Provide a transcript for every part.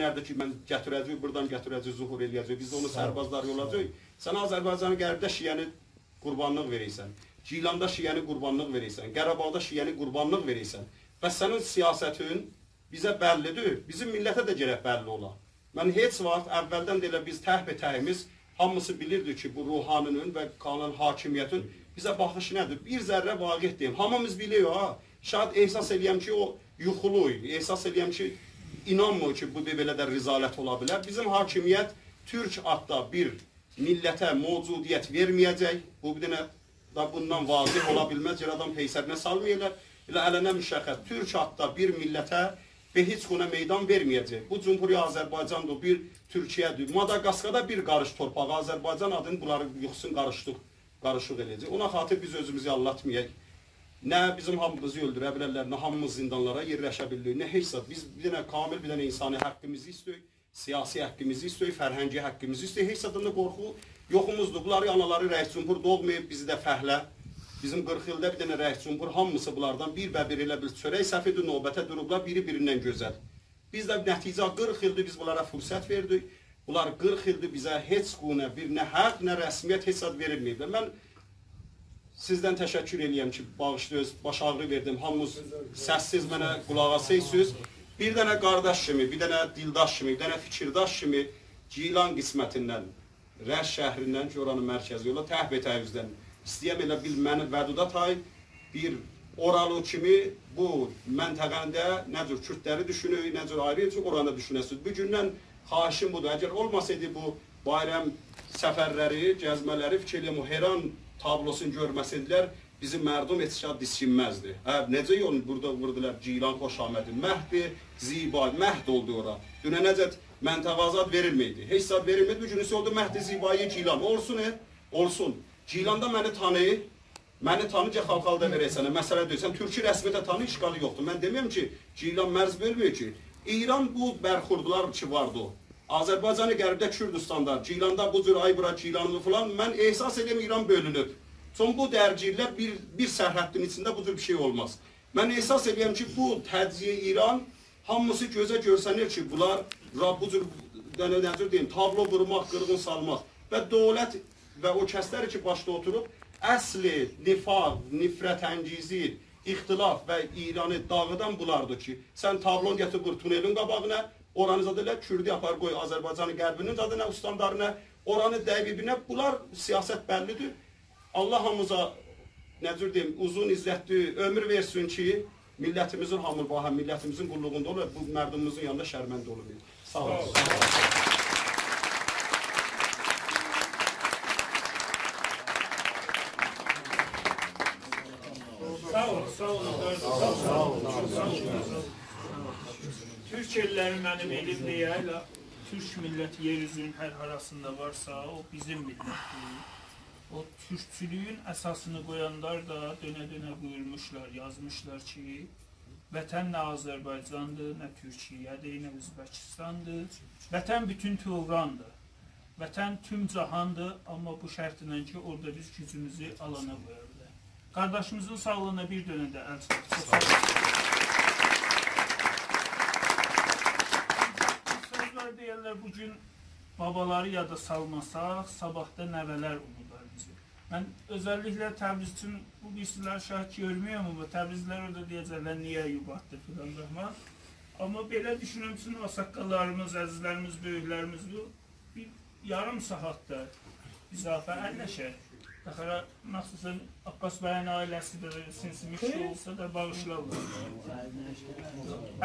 günlərdir ki, mən gətirəcək, buradan gətirəcək, zuhur eləyəcək, biz onu sərbazlar olacaq. Sən Azərbaycanın qərbdə şiəni qurbanlıq verirsən. Gilanda şiəni qurbanlıq verirsən. Qarabağda şiəni qurbanlıq verirsən. Bəs sənin siyasətin bizə bəllidir. Bizim millətə də gərək bəlli ola. Mən heç vaxt əvvəldən də elə biz təhbə-təhimiz hamısı bilirdi ki, bu ruhanının və qanun hakimiyyətin bizə baxış nədir? Bir zərrə vaqih deyim. Hamımız biliyor ha. Şayad ehsas eləyəm ki, o yuxulu, ehsas eləyəm ki, inanmır ki, bu belə də rizalət ola bilər. Bizim hakimiyyət türk adda bir millətə mövcudiyyət verməyəcək. Bu bir dənə da bundan vazih ola bilməz. Yaradan peysərinə salmayırlar. Elə ələnə müşəxəs türk adda bir millətə və heç kuna meydan verməyəcək. Bu Cumhuriyyət Azərbaycandır, bir Türkiyədir. Madaqaskada bir qarış torpağı Azərbaycan adını bunları yuxusun qarışdıq, qarışıq eləyəcək. Ona xatir biz özümüzü allatmayaq. Nə bizim hamımızı öldürə bilərlər, nə hamımız zindanlara yerləşə bilirik, nə heç zat. Biz bir dənə kamil, bir dənə insani haqqımızı istiyoruz, siyasi haqqımızı istiyoruz, fərhəngi haqqımızı istiyoruz. Heç zatında qorxu yoxumuzdur. Bunları anaları rəis cumhur doğmayıb, bizi də fəhlə. Bizim 40 ildə bir dənə rəis cumhur hamısı bunlardan bir bə bir elə bir çörək səfidir, növbətə durublar, biri birindən gözəl. Biz də nəticə 40 ildir biz bunlara fürsət verdik. Bunlar 40 ildir bizə heç quna bir nə haqq, nə rəsmiyyət hesab verilməyib. Mən Sizdən təşəkkür eləyəm ki, bağışlayız, baş ağrı verdim. Hamınız səssiz mənə qulaq asırsınız. Bir dənə qardaş kimi, bir dənə dildaş kimi, bir dənə fikirdaş kimi Gilan qismətindən, Rəş şəhrindən ki, oranın mərkəzi yola təhvə təhvizdən istəyəm elə bil məni Vəduda tay bir oralı kimi bu məntəqəndə nə cür kürdləri düşünür, nə cür ayrı cür oranda düşünəsiniz. Bu gündən xahişim budur. Əgər olmasaydı bu bayram səfərləri, gəzmələri fikir eləyəm, o Heran tablosunu görməsəydilər, bizim mərdum heç şad diskinməzdi. Hə, necə yol burada vurdular Cilan Xoşamədi, məhdi, ziba, məhd oldu ora. Dünə necət məntəqə azad verilməydi. Heç zad verilmədi, bu günüsü oldu məhdi, zibayı, Cilan. Olsun, e? Olsun. Cilanda məni tanıyır, məni tanıca xalqalda verəsən, məsələ deyirsən, Türkiyə rəsmiyyətə tanı işğalı yoxdur. Mən demirəm ki, Cilan mərz vermir ki, İran bu bərxurdular ki vardı. Azərbaycanı qərbdə Kürdistanda, Cilanda bu cür ay bura Cilanlı falan, mən ehsas edirəm İran bölünüb. Son bu dərcirlər bir, bir sərhəddin içində bu cür bir şey olmaz. Mən ehsas edirəm ki, bu təciyə İran hamısı gözə görsənir ki, bunlar bu cür nəzir deyim, tablo vurmaq, qırğın salmaq və dövlət və o kəslər ki, başda oturub, əsli, nifaq, nifrət əngizi, ixtilaf və İranı dağıdan bunlardır ki, sən tablon gətir qır tunelin qabağına, Oranı zadələr Kürdü apar qoy Azərbaycanın qərbinin zadına, ustandarına, oranı dəbibinə. Bunlar siyasət bəllidir. Allah hamıza necür deyim, uzun izzətli ömür versin ki, millətimizin hamı baha, millətimizin qulluğunda olur bu mərdumumuzun yanında şərməndə olur. Sağ olun. Sağ olun, sağ olun. Sağ olun, sağ olun. Sağ olun. Türkçelilerin benim elimde Türk milleti yeryüzünün her arasında varsa o bizim millettir. O Türkçülüğün esasını koyanlar da döne buyurmuşlar, yazmışlar ki Vətən nə Azərbaycandır, nə Türkiyədir, nə Özbəkistandır. Vətən bütün Tuğrandır. Vətən tüm cahandır, amma bu şərtlə ki, orada biz gücümüzü alana qoyarlar. Qardaşımızın sağlığına bir dönə də əl çıxır. Deyirlər bu gün babaları yada salmasaq, sabahda nəvələr unudar bizi. Mən özəlliklə Təbriz üçün bu qismlər şahit görmüyorum amma Təbrizlər orada deyəcəklər niyə yubatdı filan rəhman. Amma belə düşünürüm üçün o saqqallarımız, əzizlərimiz, böyüklərimiz bu bir yarım saatda izafə əlləşək. Dəxərə məxsusən Abbas bəyin ailəsi də sinsimiş olsa da bağışlarlar.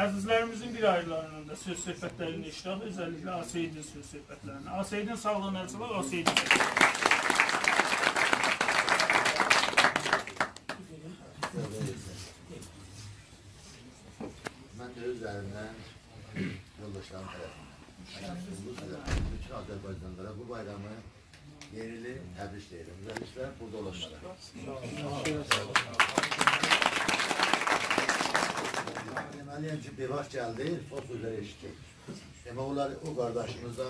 Əzizlərimizin bir aylarının da söz söhbətlərini iştah, özəlliklə Aseydin söz söhbətlərini. Aseydin sağlığına əlçələr, Aseydin Mən də üzərindən yoldaşlarım tərəfindən bütün Azərbaycanlara bu bayramı yerli təbrik edirəm. Müzəllislər burada olanlara. Deməliyəm ki, Bevaş gəldi, o sözləri eşitdik. Demək olar, o qardaşımız da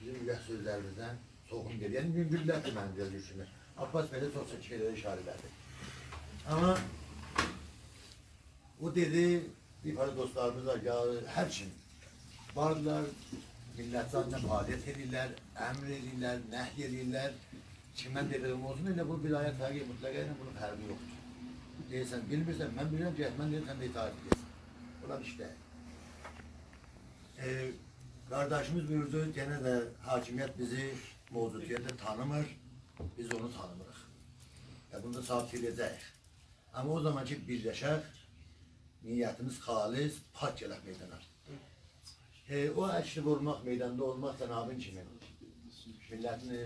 bizim millət sözlərimizdən soğun gedir. Yəni, müngüllətdir mən deyə düşünür. Abbas belə çox çox şeylərə işarələdi. Amma o dedi, bir para dostlarımız var, ya, hər kim Vardılar, millet zaten faaliyet edirlər, əmr edirlər, nəhy edirlər. Kimdən dediğim olsun, elə bu vilayət həqiqi mutlaka ilə bunun fərqi yoxdur. Deyirsən, bilmirsən, mən bilirəm ki, mən deyirsən də itaat edirsən. Ulan işte. Ee, kardeşimiz buyurdu, gene de hakimiyet bizi mevcudiyette tanımır, biz onu tanımırıq. Ya bunu da sabit edəcəyik. Ama o zamanki birləşək, niyyətimiz xalis, pak gələk meydana. E, o əkli vurmaq, meydanda olmaq Cenabın kimi. Milletin e,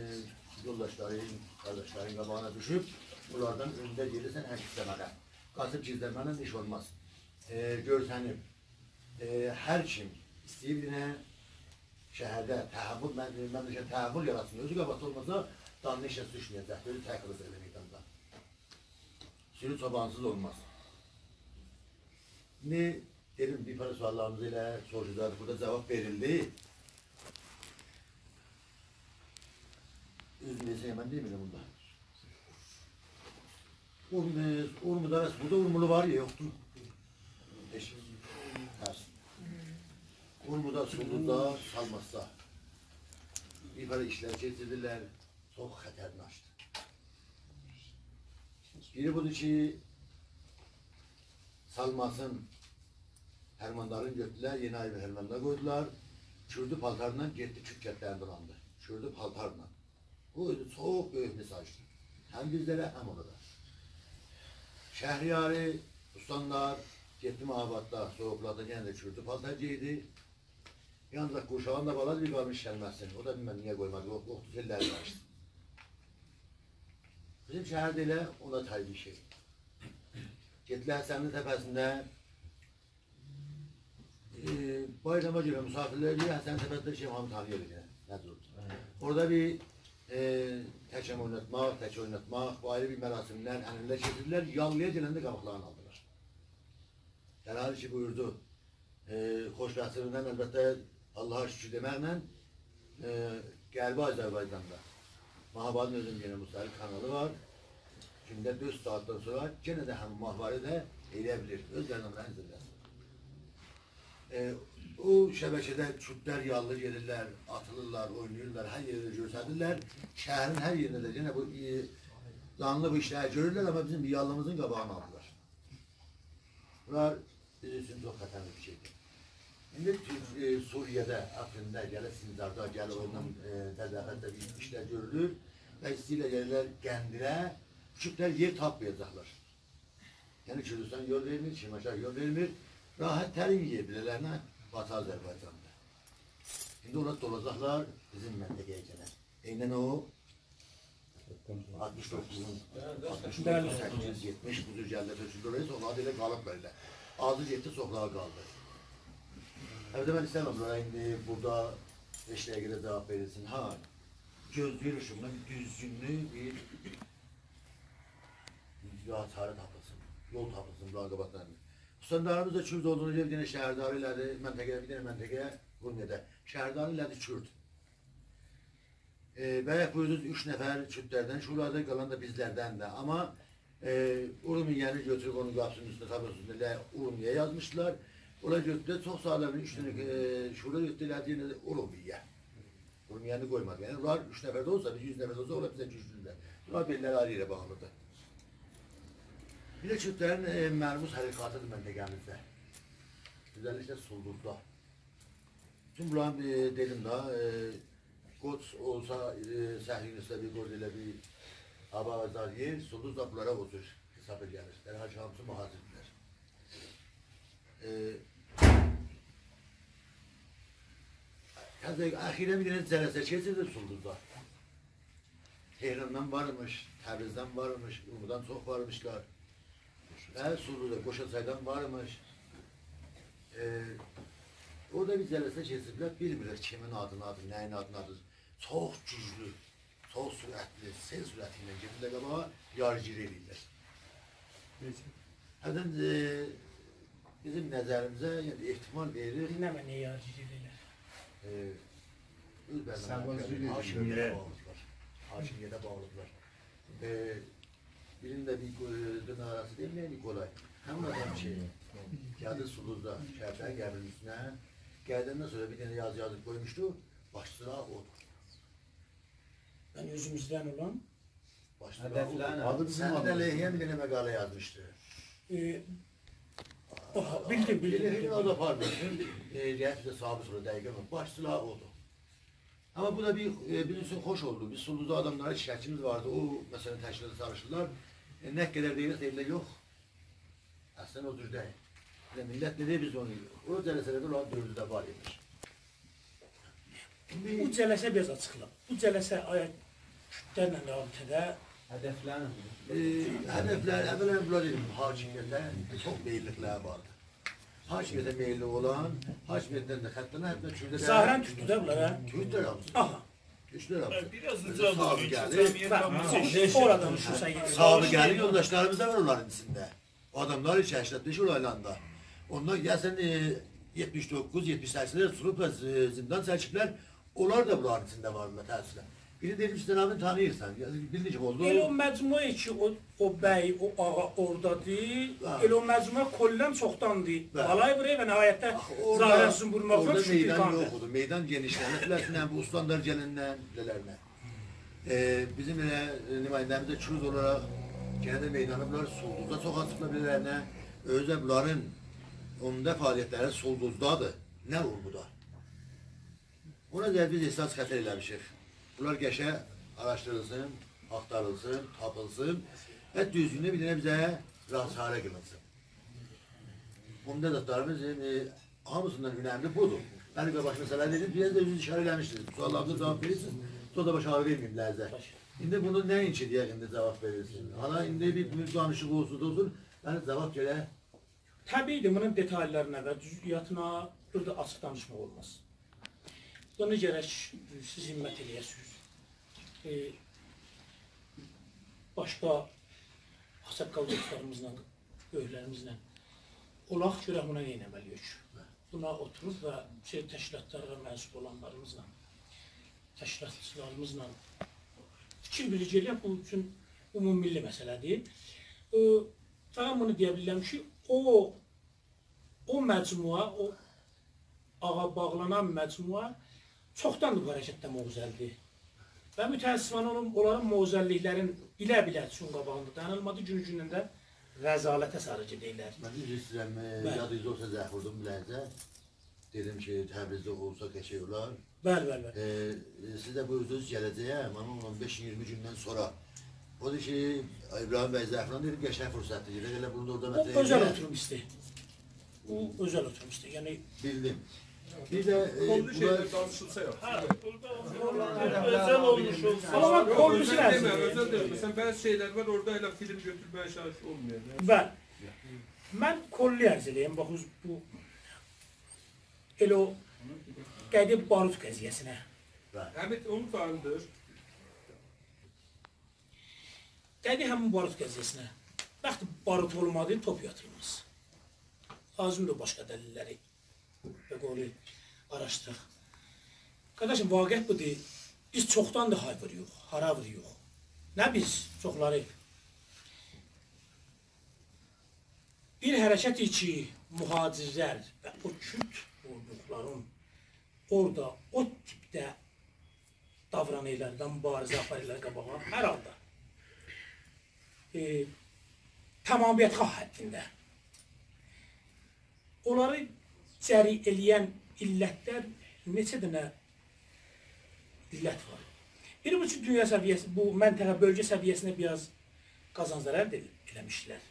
yoldaşları, kardeşlerin qabağına düşüb, bunlardan önündə gelirsən əkisləmənə. Qasıb gizləmənə iş olmaz. E, görsənib, e, hər kim istəyib yine şəhərdə təhəvvül, mən, mən də təhəvvül yaratsın. Özü qabaqda olmasa, danlı işə düşməyəcək, özü təkrar elə meydanda. Sürü çobansız olmaz. Şimdi dedim bir para suallarımız ile soracağız. Burada cevap verildi. Üzmeyese hemen değil mi bunda? Urmuz, Urmu'da, burada Urmulu var ya yoktu. Eş, ters. Urmu'da, Sulu'da, Salmas'ta. Bir para işler getirdiler. Çok xətərini açtı. Biri budur ki, Salmas'ın Hermandarın götürdüler, yeni ay bir Herman'da koydular. Kürdü paltarla gitti Türkçetlerini dolandı. Kürdü paltarla. Bu çok büyük mesajdı. Hem bizlere hem ona da. Şehriyari, ustanlar, gitti mahabatda, soğuklarda gene de Kürdü paltar giydi. Yalnız kuşağın da balaz bir kalmış gelmezsin. O da bilmem niye koymadı. O, o tüfeller açtı. Bizim şehirde ile ona tay bir şey. Gittiler senin tepesinde ee, bayrama geliyor misafirler bir Hasan Sepet'te şey Mahmut abiye bir de. Orada bir e, teçem oynatmak, teçe oynatmak, bu ayrı bir merasimler, emirler, şekiller yallıya gelende kabaklarını aldılar. Herhalde şey buyurdu. E, hoş rastlarından elbette Allah'a şükür demekle e, geldi Azerbaycan'da. Mahabal'ın özüm yine Musa'yı kanalı var. Şimdi 4 saatten sonra gene de hem mahvarı da eyleyebilir. Öz yanımdan izlerler. E, o şəbəkədə kütlər yallı gelirlər, atılırlar, oynayırlar, hər yerdə göstərirlər. Şəhərin hər yerində də yenə bu e, zanlı bu işləri görürlər, amma bizim yallımızın qabağını aldılar. Bunlar bizim üçün çox xətərli bir şeydir. İndi e, Suriye'de, Afrin'de, gələ Sincar'da, gələ ondan e, təzahürətdə bir işlər görülür və istəyirlər gəlirlər Gəndirə, küçüklər yer tapmayacaqlar. Yəni Kürdistan yol vermir, Şimaşar yol vermir, rahat tərin yiyebilirlərlə Batı Azərbaycanda. İndi ona dolacaqlar bizim məntəqəyə gələn. Eynən o 69-un 68, 70 buzu gəldi, ölçüldü, onlar da elə qalıb belə. Azı getdi, çoxları qaldı. Ben istemem böyle indi burada beş dəqiqədə cevap verilsin. Ha, gözləyir ışığına bir düzgünlü bir ya çare tapılsın, yol tapılsın buranın Standartımızda Kürt olduğunu bir dənə şəhərdar elədi, məntəqə, bir dənə məntəqə Qurniyyədə. Şəhərdar elədi Kürt. Ee, e, bəyək buyurdunuz üç nəfər Kürtlərdən, şurada qalan da bizlərdən də. Amma e, Urmiyyəni götürüb onun qapısının üstündə, tabasının üstündə Urmiyyə yazmışlar. Ola götürdü, çox sağlamın üç dənə e, şura götürdülər, yenə də Urmiyyə. Urmiyyəni qoymadı. Yəni, onlar üç nəfərdə olsa, biz yüz nəfərdə olsa, ola bizə güclüdürlər. Bunlar belləri ayrı ilə bağlıdır. Bir de Kürtlerin e, mermuz harekatıdır məntəqəmizdə. Özellikle Sulduzda. Tüm bunların e, dedim daha, e, Koç olsa e, səhrinizdə bir qol elə bir abavazar yer, Sulduz da bunlara otur hesab edilir. Yani her hamısı muhacirdirlər. E, Təzə əxirə bir dənə cələsə keçirdi Sulduzda. Tehran'dan varmış, Təbrizdən varmış, Urmudan çox varmışlar. Və Suluda, Qoşasaydan varmış. Ee, orada bir cələsə keçiriblər, bilmirlər kimin adını adı, nəyin adını adı. Çox güclü, çox sürətli, sel sürəti ilə gedində qabağa yarıcı edirlər. Hədən e, bizim nəzərimizə yəni, ehtimal verir. Nə yarıcı edirlər. e, öz bərnamələri hakimiyyətə deyil. bağlıdırlar. Hakimiyyətə bağlıdırlar. E, birində bir e, arası değil mi Nikolay? Hem adam şey, geldi Suluz'da, şerden geldi üstüne, Geldiğinden sonra bir tane yazı yazıp koymuştu. Başlığa o. Yani yüzümüzden olan Başlığa Hedefler ne? o. Adı bizim adı. Leyhen bir tane makale yazmıştı. e, aha, bildim bildim. Leyhen bildim. o da pardon. E, Riyasete sahibi sonra ama başlığa oldu. Ama bu da bir e, bilirsin hoş oldu. Biz Sulu'da adamlara şikayetçimiz vardı. O mesela teşkilatı çalıştılar. E, ne kadar değil evde yok. Aslında o düz değil. Yani millet dedi biz onu. O celeselerde olan dördü de var imiş. Bu cələsə biraz açıqla. Bu cələsə ayət kütlərlə rabitədə Hedefler ne? E, hedefler, evvela bunlar dedim, hakimiyete çok meyillikler vardı. Hakimiyete meyilli olan, de katlarına hep de çürde zahirən tutdu da bunlara. Türkler aldı. Aha. Türkler aldı. Biraz uca sağ. Bak, oradan düşürsən gedir. Sahibi geldi yoldaşlarımız da var onların içinde. O adamlar hiç yaşlatmış olaylarında. Onlar e, 79, 78'ler sulup da e, zindan selçuklar onlar da bunların içinde varlar tersine. Biri dedim sizden abi tanıyırsan. Yani bildiğim oldu. Elə o məcmuə ki, o, o bəy, o ağa oradadır. Ha. Elə o məcmuə kollən çoxdandır. Bəli. Balay buraya və nəhayətdə Orada, zahirən sizin vurmaqla orada şükür meydan kandı. yoktu. Meydan genişlerine, filesinden, bu uslanlar gelinden, nelerine. Ee, bizim yine nümayendemizde çürüz olarak gene de meydanı bunlar Sulduz'da sokak çıkmabilerine, özel bunların onda faaliyetleri Sulduz'dadır. Ne olur bu da? Ona da biz esas xətər eləmişik. Bunlar geçe araştırılsın, aktarılsın, tapılsın ve düzgünü bir tane bize razhare kılınsın. Bunda zatlarımız e, hamısından önemli budur. Ben de baş mesela dedim, biraz da yüz işaret eləmiştiniz. Suallarınızda cevap verirsiniz, sonra da baş ağrı vermeyeyim lezzet. Şimdi bunu ne için diye şimdi cevap verirsin. Hala indi bir bir danışık olsun olsun, ben cevap göre Təbiidir, bunun detallarına və cüz'iyyatına burada açıq danışmaq olmaz. Bunu gərək siz himmət eləyəsiniz. E, başqa ağsaqqal dostlarımızla, böyüklərimizlə olaq görək buna nə etməliyik. Buna oturub və şey təşkilatlara mənsub olanlarımızla, təşkilatçılarımızla fikir birlik eləyək, bu üçün ümumilli məsələdir. E, Fəqət bunu deyə bilərəm ki, o o məcmua, o ağa bağlanan məcmua çoxdandır bu hərəkətdə mövzəldir. Və mütəəssifən onun, onların mövzəlliklərin bilə-bilə üçün qabağında dayanılmadı gün günündə rəzalətə sarı gedirlər. ben üzr istəyirəm, e, yadınızda olsa zəh vurdum biləcə. Dedim ki, Təbrizdə olsa keçək olar. Bəli, bəli, bəli. Ee, siz de bu özünüz geleceğim ama 15-20 günden sonra. O da ki İbrahim Bey Zəfran dedi fırsatı. Dedi hele bunu da orada O metre özəl istəyir. O özəl istəyir. Yəni Bildim. Bir de e, bunlar, şeyler danışılsa ya. Ha, burada özel olmuş olsa. Ama bak korkusu Özel lazım. deme, özel deme. Mesela bazı şeyler var orada hele film götürmeye şahit olmuyor. Mən kolli ərz eləyəm, bax bu elə o qədib barut qəziyyəsinə. Evet onu fahamdır. Dedi həmin barut qəziyyəsinə. Bəxti barut olmadı, top yatırmaz. Lazımdır başqa dəlilləri qolu araşdıraq. Qardaşım, vaqiət budur. Biz çoxdandır hay vuruyoruz, hara vuruyoruz. Nə biz, çoxları. Bir hərəkət ki, mühacirlər və o kürt orduqların orada o tipdə davranışlardan mübarizə aparırlar qabağa, hər halda e, tamamiyyət xah həddində. Onları cəri eləyən illətlər neçə dənə illət var. Biri bu ki, dünya səviyyəsi, bu məntəqə bölgə səviyyəsində biraz qazanc zərər edil- eləmişlər.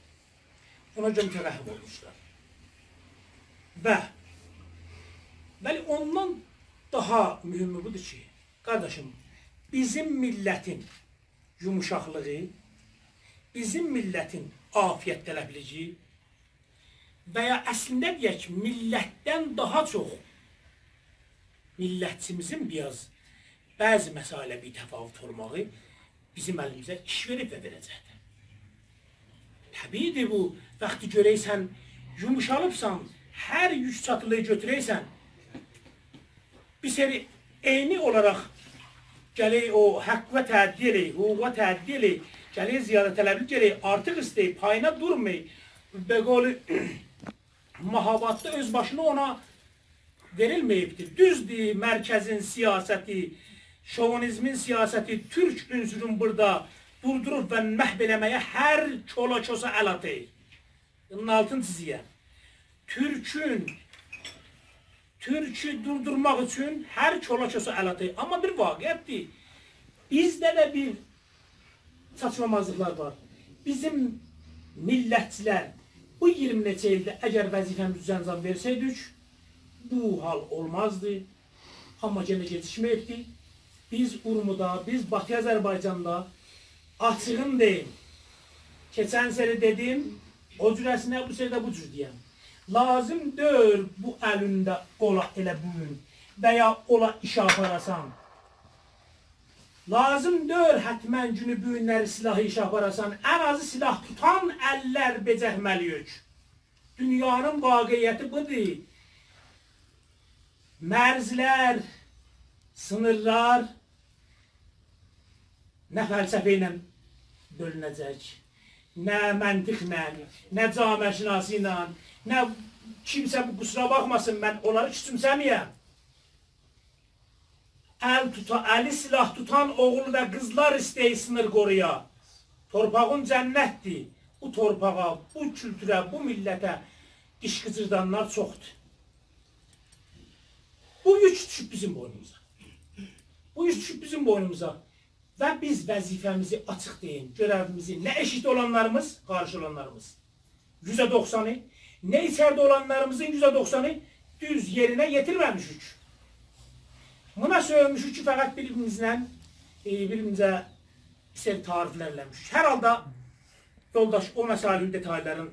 Ona görə mütərəhim olmuşlar. Və bəli ondan daha mühümü budur ki, qardaşım, bizim millətin yumuşaqlığı bizim millətin afiyyət tələbliyi və ya əslində deyək millətdən daha çox millətçimizin biraz bəzi məsailə bir təfavüt olmağı bizim əlimizə iş verib və verəcəkdir. Təbiidir bu, vaxtı görəysən, yumuşalıbsan, hər yük çatılığı götürəysən, bir seri eyni olaraq gələk o haqqə təəddi eləyik, hüquqa təəddi eləyik, gələk ziyadə tələbli gələk, artıq istəyib, payına durmayıq. Və qolu, mahabatda öz başına ona verilməyibdir. Düzdür, mərkəzin siyasəti, şovinizmin siyasəti türk ünsürün burada durdurub və məhv eləməyə hər kola kosa əl atır. Bunun altını çiziyəm. Türkün Türkü durdurmaq üçün hər kola kosa əl atır. Amma bir vaqiətdir. Bizdə də bir saçmamazlıqlar var. Bizim millətçilər bu 20 neçə ildə əgər vəzifəmiz düzəncam versəydik, bu hal olmazdı. Amma yenə yetişməyibdi. Biz Urmuda, biz Batı Azərbaycanda açığın deyim. Keçən sene dedim, o cürəsinə bu sene bu cür deyəm. Lazım deyil bu əlində ola elə bu gün və ya ola iş aparasan. Lazım deyil hətmən günü bu günləri silahı iş aparasan. Ən azı silah tutan əllər becəhməliyik. Dünyanın vaqiyyəti budur. Mərzlər, sınırlar nə fəlsəfə ilə bölünəcək, nə məntiqlə, nə caməşinası ilə, nə kimsə bu qusura baxmasın, mən onları küçümsəməyəm. Əl tuta, əli silah tutan oğul və qızlar istəyi sınır qoruya. Torpağın cənnətdir. Bu torpağa, bu kültürə, bu millətə diş qıcırdanlar çoxdur. Bu yük düşüb bizim boynumuza. Bu yük düşüb bizim boynumuza. Və biz vəzifəmizi açıq deyin, görəvimizi, nə eşit olanlarımız, qarşı olanlarımız. %90'ı, nə içərdə olanlarımızın %90'ı düz yerinə yetirməmişik. Buna söyləmişik ki, fəqət bir-birimizlə, e, bir-birimizə bir tariflər eləmişik. Hər halda yoldaş o məsələnin detalların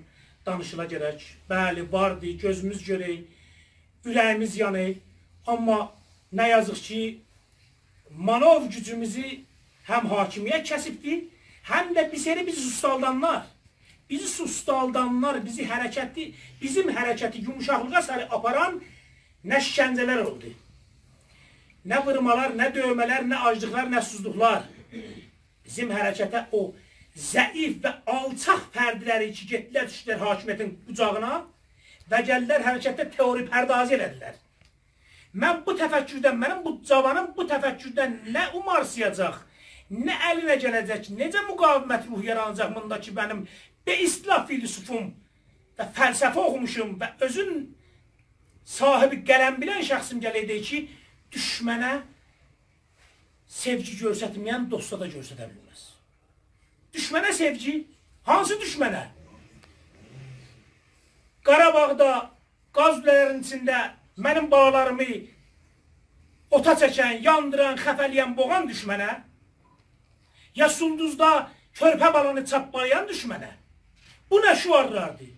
danışıla gərək. Bəli, vardı, gözümüz görək, ürəyimiz yanır. Amma nə yazıq ki, manov gücümüzü həm hakimiyyət kəsibdir, həm də bizləri bizi sustaldanlar. Bizi sustaldanlar, bizi hərəkəti, bizim hərəkəti yumuşaqlığa sarı aparan nə şikəncələr oldu. Nə vırmalar, nə dövmələr, nə aclıqlar, nə susuzluqlar. Bizim hərəkətə o zəif və alçaq fərdləri ki, getdilər, düşdülər hakimiyyətin qucağına və gəldilər hərəkətdə teori pərdazı elədilər. Mən bu təfəkkürdən, mənim bu cavanım bu təfəkkürdən nə umarsayacaq, nə əlinə gələcək, necə müqavimət ruh yaranacaq bunda ki, mənim be islah filosofum və fəlsəfə oxumuşum və özün sahibi qələm bilən şəxsim gələydi ki, düşmənə sevgi göstərməyən dosta da göstərə bilməz. Düşmənə sevgi, hansı düşmənə? Qarabağda qaz qülələrinin içində mənim balalarımı ota çəkən, yandıran, xəfəliyən, boğan düşmənə, ya Sulduzda körpə balını çappalayan düşmənə, bu nə şuarlardır?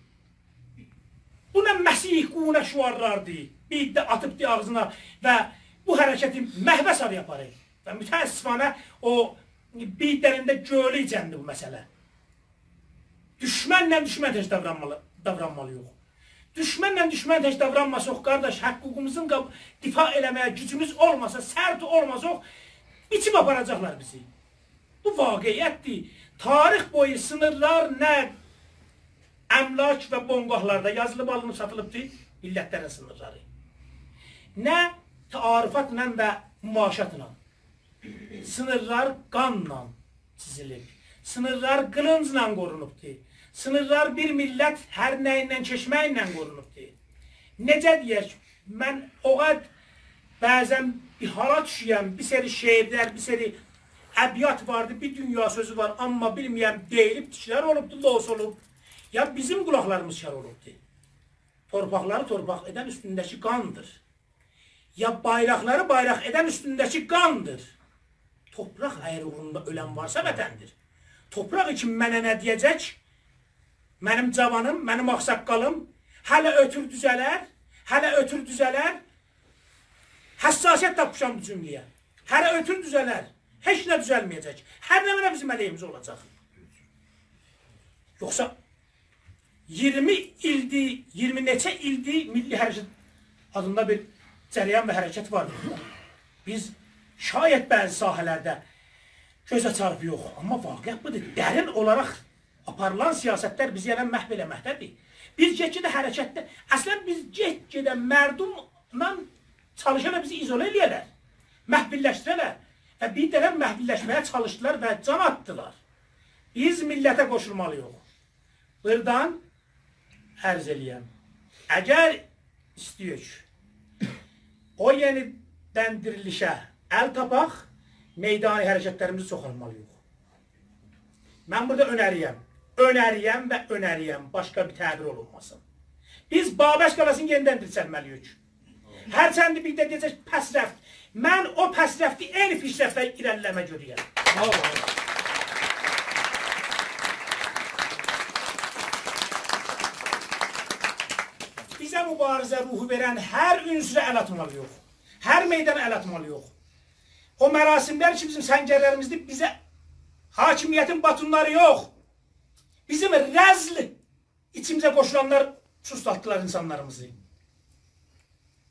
Bu nə məsih quna şuarlardır? Bir də atıbdı ağzına və bu hərəkəti məhvə sarı yaparır. Və mütəəssifanə o bidlərində gölü icəndir bu məsələ. Düşmənlə düşmən tez davranmalı, davranmalı yox. Düşmənlə düşmən tək davranmasaq, qardaş, hüququmuzun difa eləməyə gücümüz olmasa, sərt olmasaq, biçib aparacaqlar bizi. Bu vaqiyyətdir. Tarix boyu sınırlar nə əmlak və bonqahlarda yazılıb alınıb satılıbdır, millətlərin sınırları. Nə taarifatla və mümaşatla. Sınırlar qanla çizilib. Sınırlar qılıncla qorunubdur. Sınırlar bir millət hər nəyindən keçməklə qorunubdur. Necə deyək, mən o qad bəzən bir hala düşüyəm, bir seri şeirlər, bir seri əbiyyat vardı, bir dünya sözü var, amma bilməyəm, deyilib, tikilər olubdu, los olub. Ya bizim qulaqlarımız kar olubdu. Torpaqları torpaq edən üstündəki qandır. Ya bayraqları bayraq edən üstündəki qandır. Topraq əyrığında ölən varsa vətəndir. Topraq için mənə nə deyəcək? Mənim cavanım, mənim ağsaqqalım hələ ötür düzələr, hələ ötür düzələr. Həssasiyyət tapmışam bu cümləyə. Hələ ötür düzələr. Heç nə düzəlməyəcək. Hər nə mənə bizim əleyhimizə olacaq. Yoxsa 20 ildi, 20 neçə ildi milli hərəkət adında bir cəryan və hərəkət var burada. Biz şayət bəzi sahələrdə gözə çarpı yox, amma vaqiət budur. Dərin olaraq aparılan siyasətlər bizi yəni məhv eləməkdədir. Biz get-gedə hərəkətdə, əslən biz get-gedə mərdumla çalışarlar bizi izole eləyərlər. Məhvilləşdirərlər. Və bir dənə məhvilləşməyə çalışdılar və can atdılar. Biz millətə qoşulmalıyıq. Buradan ərz eləyəm. Əgər istəyək, o yenidən dirilişə əl tapaq, meydani hərəkətlərimizi çoxalmalıyıq. Mən burada önəriyəm. Önəriyəm və önəriyəm. Başqa bir təbir olunmasın. Biz Babək qalasını yenidən dirçəlməliyik. Hərçəndi bir də deyəcək pəsrəft. Mən o pəsrəfti eyni pişrəftə irəliləmə görürəm. Bizə mübarizə ruhu verən hər ünsürə əl atmalıyıq. Hər meydana əl atmalıyıq. O mərasimlər ki, bizim səngərlərimizdə bizə hakimiyyətin batunları yox. Bizim rəzl içimizə qoşulanlar suslatdılar insanlarımızı.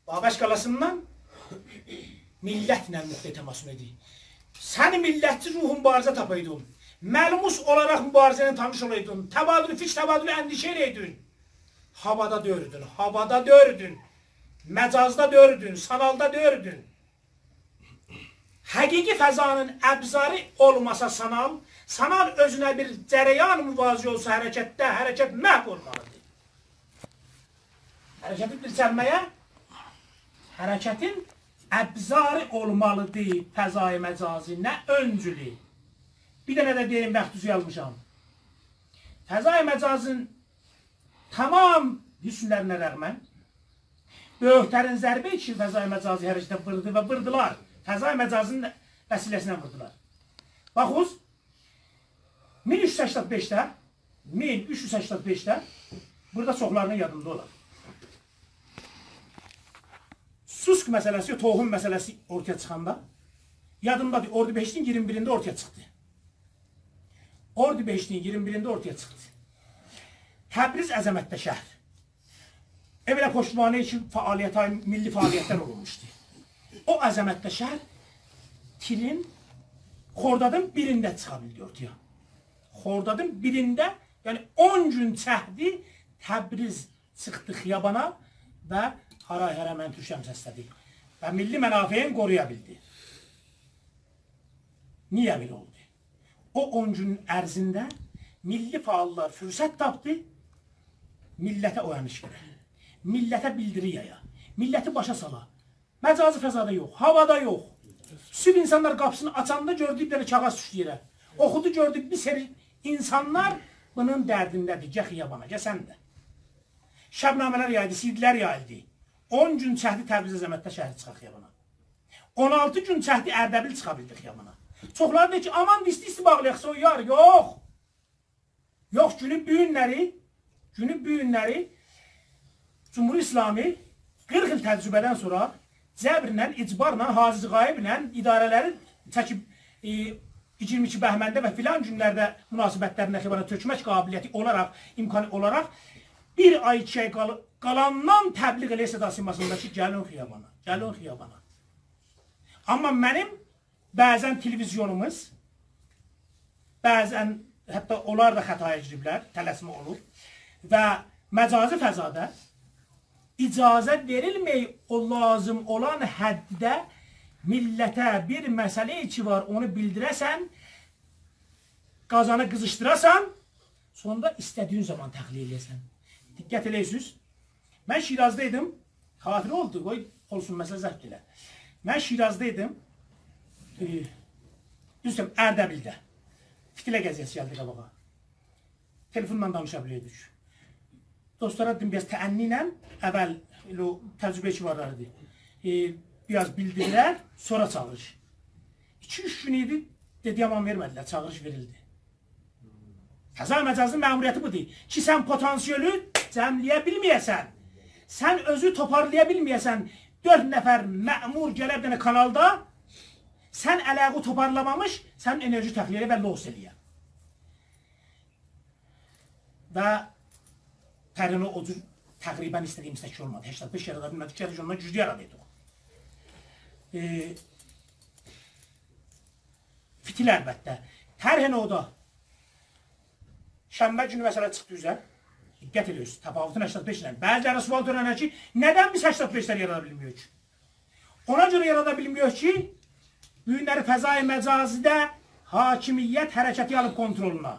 Babək qalasından millətlə müxtə təmasün edir. Sən millətçi ruhun mübarizə tapaydın. Məlmus olaraq mübarizəni tanış olaydın. Təbadülü fiç təbadülü əndişə eləydin. Havada dördün, havada dördün. Məcazda dördün, sanalda dördün. Həqiqi fəzanın əbzarı olmasa sanal, sanal özünə bir cərəyan müvazi olsa hərəkətdə, hərəkət məhv olmalıdır. Hərəkətin dirçəlməyə, hərəkətin əbzarı olmalıdır fəzai məcazi, nə öncülü. Bir dənə də deyim, bəxtüzü yazmışam. Fəzai məcazın tamam hüsnlərinə rəğmən, böyüklərin zərbə için fəzai məcazi hərəkətə vırdı və vırdılar. Fəzai məcazının vəsiləsinə vurdular. Baxız, 1385-də, 1385-də burada çoxlarının yadında olar. Susk məsələsi, tohum məsələsi ortaya çıxanda yadımdadır. Ordu 5-in 21-də ortaya çıxdı. Ordu 5-in 21-də ortaya çıxdı. Təbriz əzəmətdə şəhər. Evlə poştmanə üçün fəaliyyət, milli fəaliyyətlər olunmuşdu. O əzəmətdə şəhər tilin Xordadın birində çıxa bildi ortaya. Xordadın birində, yəni 10 gün çəhdi Təbriz çıxdı xiyabana və haray hərəmən türkəm səslədi. Və milli mənafeyin qoruya bildi. Niyə belə oldu? O 10 gün ərzində milli faallar fürsət tapdı, millətə oyanış verə, millətə bildiri yaya, milləti başa sala. Məcazi fəzada yox, havada yox. Süb insanlar qapısını açanda gördük bir kağız düşdü yerə. Oxudu gördük bir seri insanlar bunun dərdindədir. Gəx yabana, gəl sən də. Şəbnamələr yaydı, sidlər yayıldı. 10 gün çəhdi Təbriz əzəmətdə şəhər çıxaq yabana. 16 gün çəhdi Ərdəbil çıxa bildik yabana. Çoxları deyir ki, aman disti isti bağlayaq, soyar. Yox. Yox, günün bu günün bu günləri Cumhur İslami 40 il təcrübədən sonra cəbrlə, icbarla, haziz qayiblə idarələrin çəkib e, 22 bəhməndə və filan günlərdə münasibətlərinə xibara tökmək qabiliyyəti olaraq, imkanı olaraq bir ay iki ay qal qalandan təbliğ elə səda simasındakı gəlin xiyabana, gəlin xiyabana. Amma mənim bəzən televizyonumuz, bəzən hətta onlar da xətaya giriblər, tələsmə olur və məcazi fəzada icazə verilməyib o lazım olan həddə millətə bir məsələ ki var, onu bildirəsən, qazanı qızışdırasan, sonunda istədiyin zaman təxliyə eləyəsən. Diqqət eləyirsiniz. Mən Şirazda idim, xatirə oldu, qoy olsun məsələ zəbt elə. Mən Şirazda idim, e, düzdür, Ərdəbildə. Fitilə gəziyyəsi gəldi qabağa. Telefonla danışa bilirdik. Dostlara dedim, biraz təənni ilə əvvəl o təcrübə kibarlarıdır. E, biraz bildirilər, sonra çağırış. 2-3 gün idi, dedi, aman vermədilər, çağırış verildi. Təzə məcazın məmuriyyəti budur ki, sən potansiyeli cəmləyə bilməyəsən, sən özü toparlaya bilməyəsən, 4 nəfər məmur gələ bir kanalda, sən ələqi toparlamamış, sənin enerji təxliyə və los eləyə. Və Pərini o cür təqribən istədiyimiz tək olmadı. 85 yarada bilmədik ki, ondan güclü yaradıydı. E, fitil əlbəttə. Tərhən oda. Şənbə günü məsələ çıxdı üzə. Diqqət ediyoruz. Təfavütün 85 ilə. Bəziləri sual törənər ki, nədən biz 85-lər yarada bilmiyoruz? Ona görə yarada bilmiyor ki, bu günləri fəzai məcazidə hakimiyyət hərəkəti alıb kontroluna.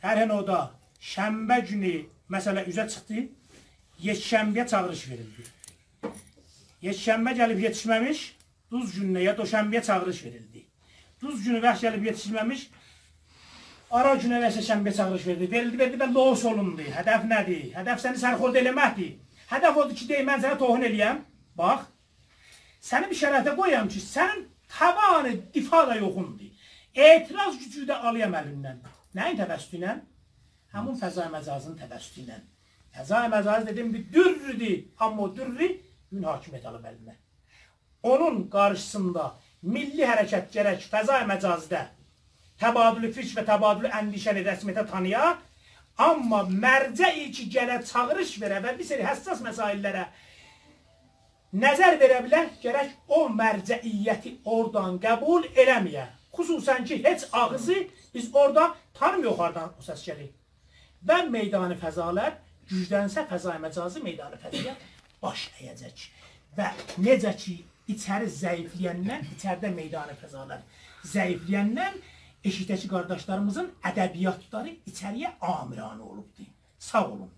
Tərhin oda şənbə günü məsələ üzə çıxdı, yekşənbəyə çağırış verildi. Yekşənbə gəlib yetişməmiş, duz gününə ya doşənbəyə çağırış verildi. Duz günü vəx gəlib yetişməmiş, ara günə və şənbəyə çağırış verildi. Verildi, verildi və los olundu. Hədəf nədir? Hədəf səni sərxold eləməkdir. Hədəf odur ki, deyim, mən sənə tohun eləyəm. Bax, səni bir şərətə qoyam ki, sənin tabanı difa da yoxundur. Etiraz gücü də alayam əlindən. Nəyin təvəssütü ilə? Həmin fəzai məcazın təvəssütü ilə. Fəzai məcaz dedim bir dürrüdür, amma o dürrü gün hakimiyyət alıb əlinə. Onun qarşısında milli hərəkət gərək fəzai məcazdə təbadülü fikr və təbadülü əndişəni rəsmiyyətə tanıya, amma mərcəyi ki, gələ çağırış verə və bir seri həssas məsaillərə nəzər verə bilər, gərək o mərcəiyyəti oradan qəbul eləməyə. Xüsusən ki, heç ağzı biz orada tanımıyor yuxarıdan o səs gəlir. Və meydanı fəzalər güclənsə fəzai məcazi meydanı fəziyyət baş əyəcək. Və necə ki, içəri zəifləyəndən, içəridə meydanı fəzalər zəifləyəndən eşitəci qardaşlarımızın ədəbiyyatları içəriyə amiranə olubdur. Sağ olun.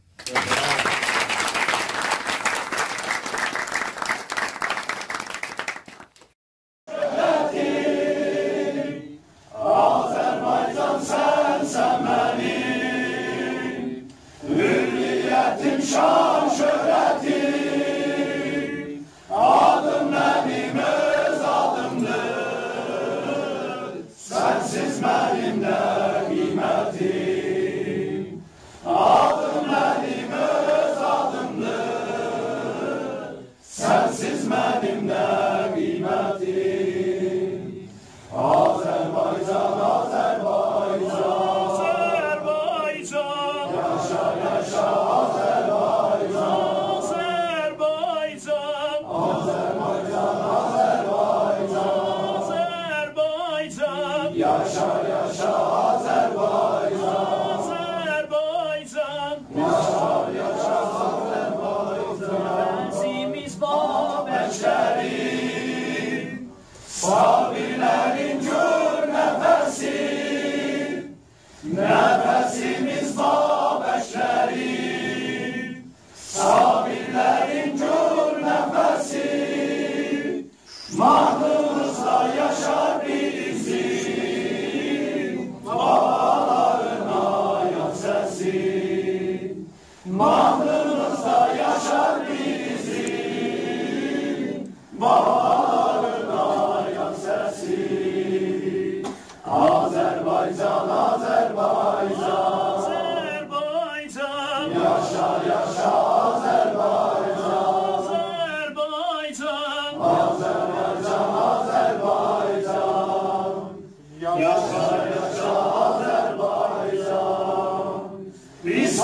Biz